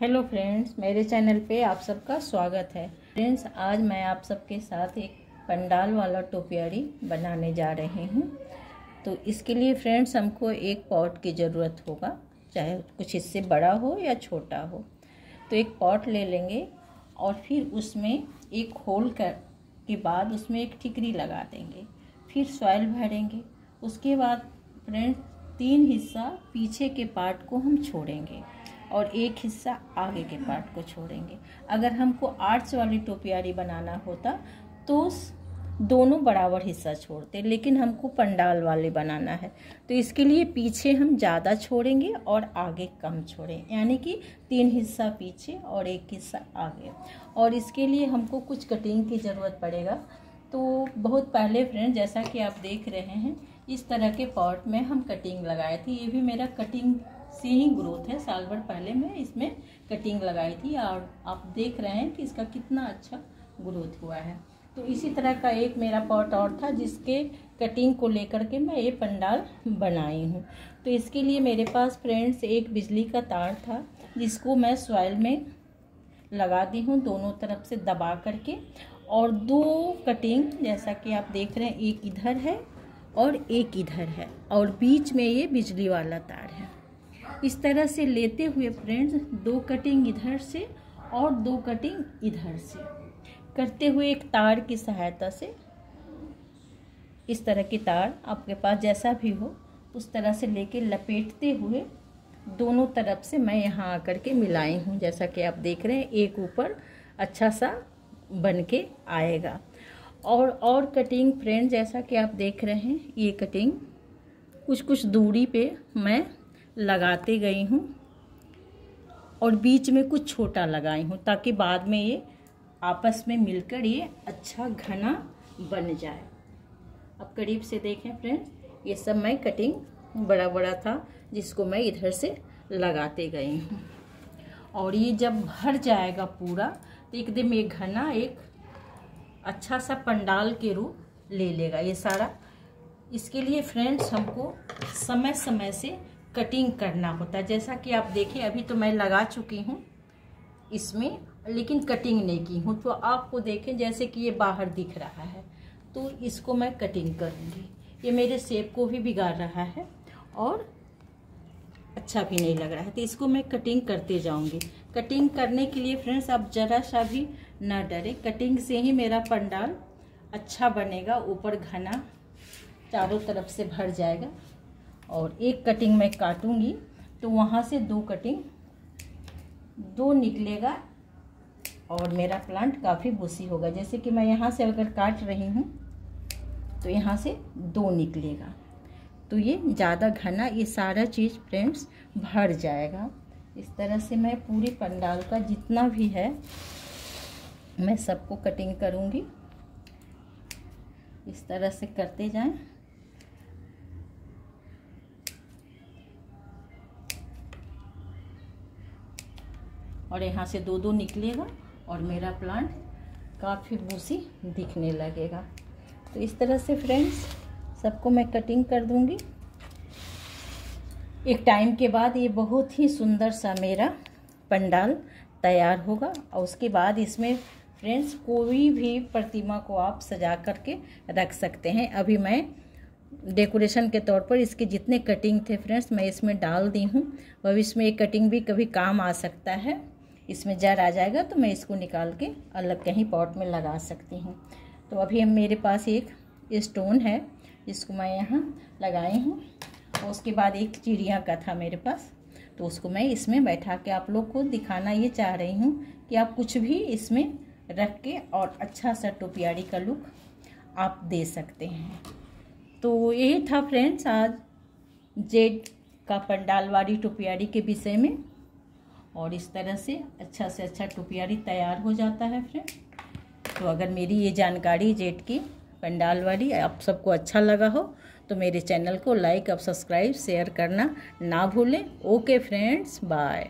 Hello friends, मेरे channel पे आप सबका स्वागत है। फ्रेंड्स, आज मैं आप सबके साथ एक पंडाल वाला टोपियारी बनाने जा रही हूँ। तो इसके लिए फ्रेंड्स, हमको एक पॉट की ज़रूरत होगा, चाहे कुछ इससे बड़ा हो या छोटा हो। तो एक पॉट ले लेंगे और फिर उसमें एक होल कर, के बाद उसमें एक ठिकरी लगा देंगे। फिर सॉइल भरेंगे। उसके बाद फ्रेंड्स, तीन हिस्सा पीछे के पार्ट को हम छोड़ेंगे। और एक हिस्सा आगे के पार्ट को छोड़ेंगे। अगर हमको आर्ट्स वाली टोपियारी बनाना होता तो दोनों बराबर हिस्सा छोड़ते, लेकिन हमको पंडाल वाले बनाना है। तो इसके लिए पीछे हम ज़्यादा छोड़ेंगे और आगे कम छोड़ें। यानी कि तीन हिस्सा पीछे और एक हिस्सा आगे। और इसके लिए हमको कुछ कटिंग की ज़रूरत पड़ेगा। तो बहुत पहले फ्रेंड, जैसा कि आप देख रहे हैं, इस तरह के पॉट में हम कटिंग लगाए थे। ये भी मेरा कटिंग से ही ग्रोथ है, साल भर पहले मैं इसमें कटिंग लगाई थी और आप देख रहे हैं कि इसका कितना अच्छा ग्रोथ हुआ है। तो इसी तरह का एक मेरा पॉट और था जिसके कटिंग को लेकर के मैं ये पंडाल बनाई हूँ। तो इसके लिए मेरे पास फ्रेंड्स एक बिजली का तार था, जिसको मैं सॉइल में लगा दी हूँ दोनों तरफ़ से दबा करके और दो कटिंग, जैसा कि आप देख रहे हैं, एक इधर है और एक इधर है और बीच में ये बिजली वाला तार है। इस तरह से लेते हुए फ्रेंड्स दो कटिंग इधर से और दो कटिंग इधर से। करते हुए एक तार की सहायता से, इस तरह की तार आपके पास जैसा भी हो, उस तरह से लेके लपेटते हुए दोनों तरफ़ से मैं यहाँ आकर के मिलाई हूँ, जैसा कि आप देख रहे हैं, एक ऊपर अच्छा सा बन के आएगा। और और कटिंग फ्रेंड जैसा कि आप देख रहे हैं, ये कटिंग कुछ कुछ दूरी पे मैं लगाते गई हूँ और बीच में कुछ छोटा लगाई हूँ ताकि बाद में ये आपस में मिलकर ये अच्छा घना बन जाए। अब करीब से देखें फ्रेंड्स ये सब मैं कटिंग बड़ा बड़ा था जिसको मैं इधर से लगाते गई हूँ। और ये जब भर जाएगा पूरा तो एकदम ये घना एक अच्छा सा पंडाल के रूप ले लेगा ये सारा। इसके लिए फ्रेंड्स हमको समय समय से कटिंग करना होता है। जैसा कि आप देखें, अभी तो मैं लगा चुकी हूँ इसमें, लेकिन कटिंग नहीं की हूँ। तो आपको देखें, जैसे कि ये बाहर दिख रहा है तो इसको मैं कटिंग करूँगी। ये मेरे सेब को भी बिगाड़ रहा है और अच्छा भी नहीं लग रहा है। तो इसको मैं कटिंग करते जाऊँगी। कटिंग करने के लिए फ्रेंड्स आप ज़रा सा भी ना डरें। कटिंग से ही मेरा पंडाल अच्छा बनेगा। ऊपर घना चारों तरफ़ से भर जाएगा। और एक कटिंग मैं काटूँगी तो वहाँ से दो कटिंग दो निकलेगा और मेरा प्लांट काफ़ी बुसी होगा। जैसे कि मैं यहाँ से अगर काट रही हूँ तो यहाँ से दो निकलेगा। तो ये ज़्यादा घना, ये सारा चीज़ फ्रेंड्स भर जाएगा। इस तरह से मैं पूरी पंडाल का जितना भी है, मैं सबको कटिंग करूँगी। इस तरह से करते जाएँ। और यहाँ से दो दो निकलेगा और मेरा प्लांट काफ़ी बूसी दिखने लगेगा। तो इस तरह से फ्रेंड्स सबको मैं कटिंग कर दूँगी। एक टाइम के बाद ये बहुत ही सुंदर सा मेरा पंडाल तैयार होगा और उसके बाद इसमें फ्रेंड्स कोई भी प्रतिमा को आप सजा करके रख सकते हैं। अभी मैं डेकोरेशन के तौर पर इसके जितने कटिंग थे फ्रेंड्स मैं इसमें डाल दी हूँ। भविष्य में ये कटिंग भी कभी काम आ सकता है। इसमें जर आ जाएगा तो मैं इसको निकाल के अलग कहीं पॉट में लगा सकती हूँ। तो अभी हम मेरे पास एक स्टोन है जिसको मैं यहाँ लगाई हूँ। उसके बाद एक चिड़िया का था मेरे पास तो उसको मैं इसमें बैठा के आप लोग को दिखाना ये चाह रही हूँ कि आप कुछ भी इसमें रख के और अच्छा सा टोपियाड़ी का लुक आप दे सकते हैं। तो यही था फ्रेंड्स, आज जेड का पंडाल वाली टोपियाड़ी के विषय में। और इस तरह से अच्छा से अच्छा टुपियारी तैयार हो जाता है फ्रेंड। तो अगर मेरी ये जानकारी जेट की पंडाल वाली आप सबको अच्छा लगा हो तो मेरे चैनल को लाइक और सब्सक्राइब, शेयर करना ना भूलें। Okay friends, bye.